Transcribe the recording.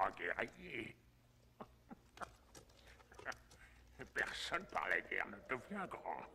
grand guerrier. Personne par la guerre ne devient grand.